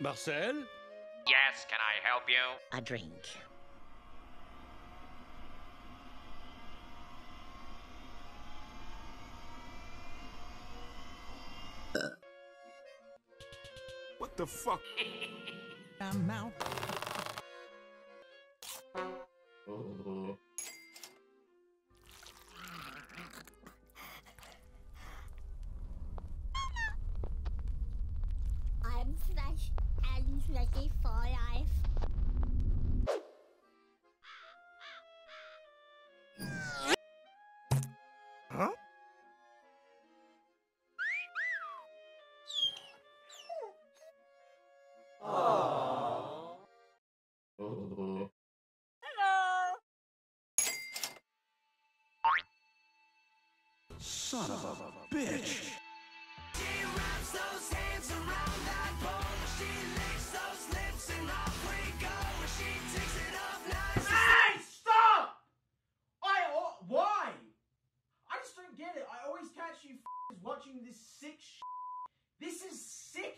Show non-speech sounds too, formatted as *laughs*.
Marcel Yes, can I help you? A drink. What the fuck? *laughs* I'm out. I'm fresh and ready for life. Huh? Son of a bitch! She wraps those hands around watching this sick sh**. This is sickening.